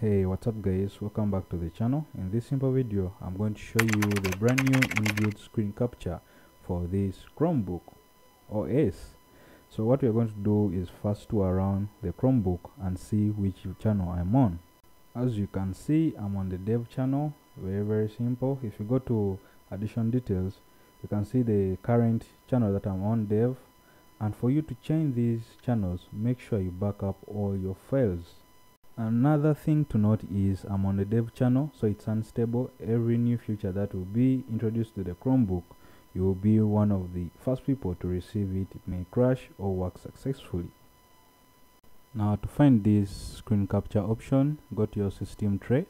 hey what's up guys? Welcome back to the channel. In this simple video i'm going to show you the brand new inbuilt screen capture for this chromebook os so what we're going to do is first tour around the chromebook and see which channel i'm on. As you can see i'm on the dev channel. Very very simple. If you go to addition details you can see the current channel that i'm on dev. And for you to change these channels make sure you back up all your files another thing to note is i'm on the dev channel so it's unstable. Every new feature that will be introduced to the chromebook you will be one of the first people to receive it. It may crash or work successfully. Now to find this screen capture option go to your system tray.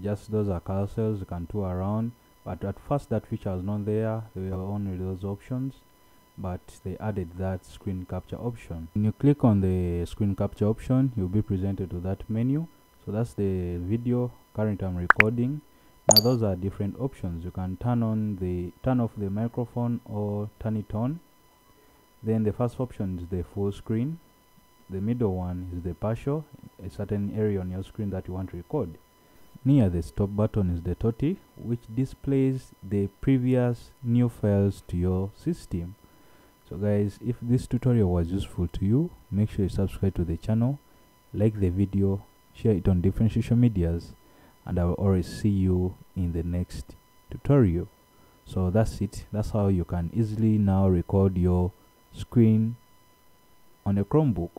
Just those are carousels you can tour around. But at first that feature was not there. They were only those options but they added that screen capture option. When you click on the screen capture option you'll be presented to that menu. So that's the video current i'm recording. Now those are different options. You can turn on the turn off the microphone or turn it on. Then the first option is the full screen. The middle one is the partial a certain area on your screen that you want to record. Near the stop button is the Tote which displays the previous new files to your system so guys if this tutorial was useful to you make sure you subscribe to the channel like the video share it on different social medias and i will always see you in the next tutorial. So that's it. That's how you can easily now record your screen on a chromebook